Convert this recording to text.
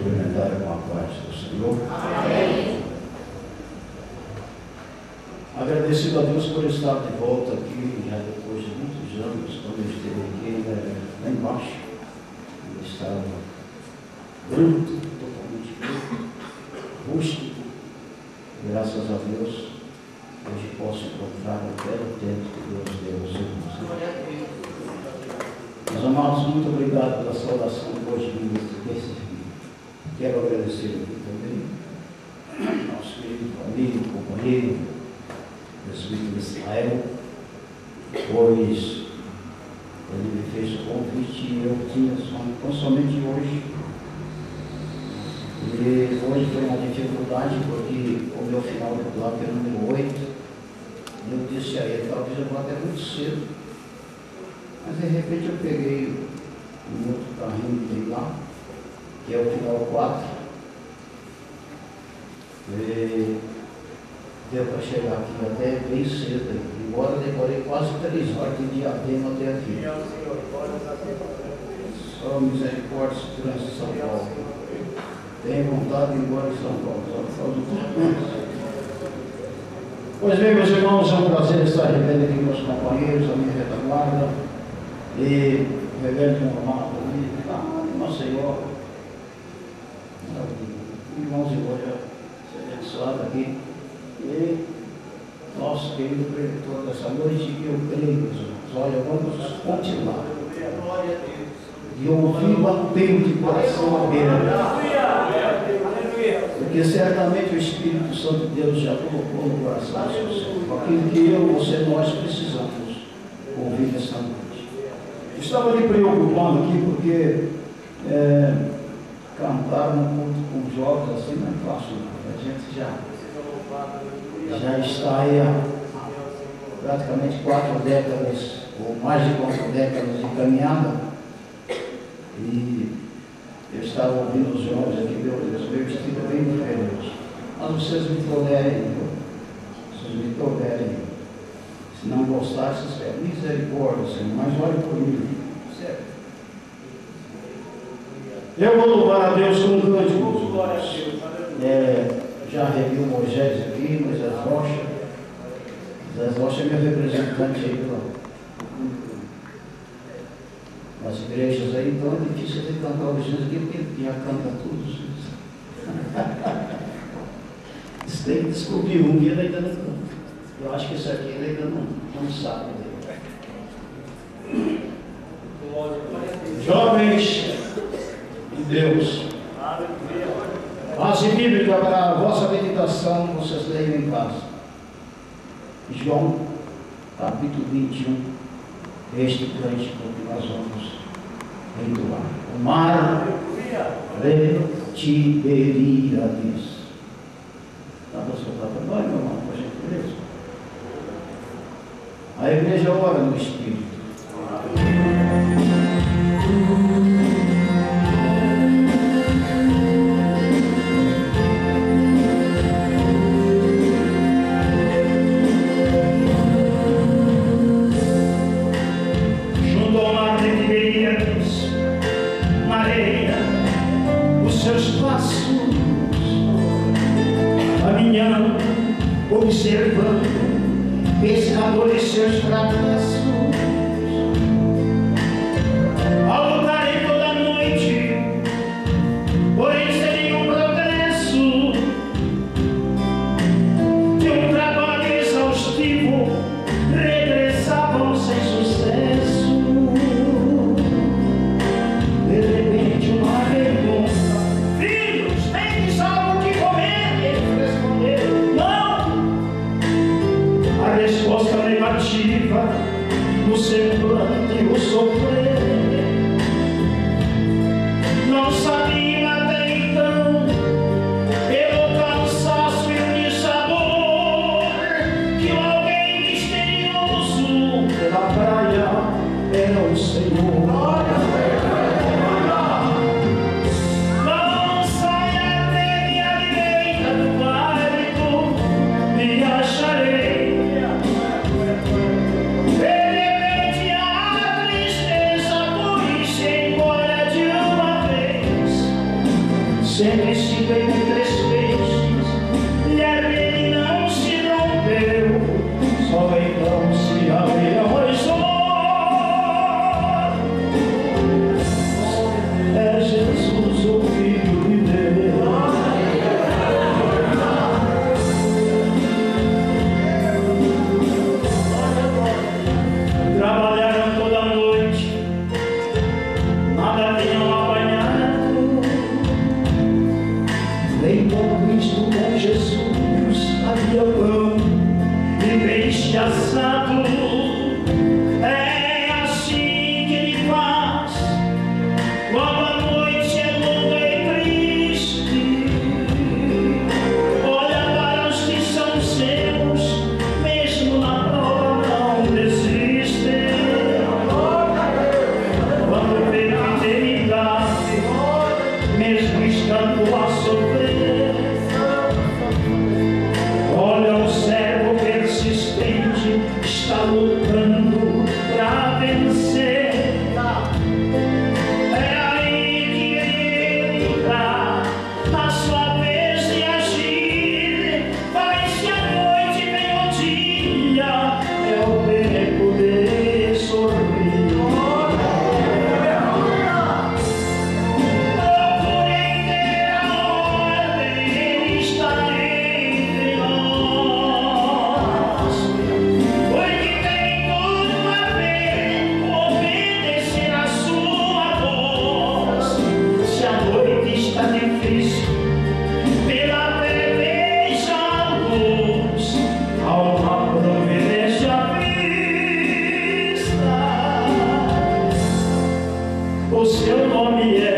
cumprimentar com a paz do Senhor. Amém. Agradecido a Deus por estar de volta aqui, já depois de muitos anos, quando eu esteve aqui, ainda lá embaixo, eu estava bruto, totalmente bruto, rústico. Graças a Deus, hoje posso encontrar até o tempo que Deus deu aos irmãos. Meus amados, muito obrigado pela saudação de hoje, ministro. Quero agradecer aqui também nosso querido amigo, companheiro, presbítero Israel, pois ele me fez o convite e eu tinha somente hoje. E hoje foi uma dificuldade porque o meu final do bloco era número 8. E eu disse a ele, talvez eu vou até muito cedo mas de repente eu peguei um outro carrinho que tem lá, que é o final 4. E deu para chegar aqui até bem cedo, embora demorei quase três horas de diadema até aqui. Só misericórdia se trans São Paulo. Tenho vontade de ir embora de São Paulo, só por causa do Pois bem, meus irmãos, é um prazer estar revendo aqui com meus companheiros, a minha retaguarda e reverendo normal ali, lá em Maceió. Irmãos aqui. E nosso querido preditor dessa noite, que eu creio, meus olha, vamos continuar. De ouvir batendo de coração aberto. Porque certamente o Espírito Santo de Deus já colocou no coração. Aquilo que eu, você, nós precisamos ouvir essa noite. Estava me preocupando aqui porque é, cantar no culto com jovens assim não é fácil. A gente já, já está aí há praticamente quatro décadas, ou mais de quatro décadas de caminhada. E eu estava ouvindo os jovens aqui, meu Deus, meu estilo é bem diferente. Mas vocês me tolerem, vocês me tolerem. Se não gostar, vocês pedem misericórdia, Senhor, mas olhe por mim. Certo? Eu vou louvar a Deus com cânticos. Glória a Deus. É, já revi o Moisés aqui, Moisés Rocha. Moisés Rocha é meu representante aí nas igrejas aí, então é difícil de cantar os dias aqui, porque já canta tudo. Você tem que descobrir um dia ele ainda não canta. Eu acho que isso aqui ele ainda não, não sabe. Jovens de Deus. Base bíblica para a vossa meditação, vocês leiam em casa. João, capítulo 21, este cântico que nós vamos entoar. O mar de Tiberíades. Dá para soltar para nós, meu irmão, por gentileza? A igreja ora no Espírito. Seus passos, caminhando, observando pescadores seus fracassos. Está teu nome é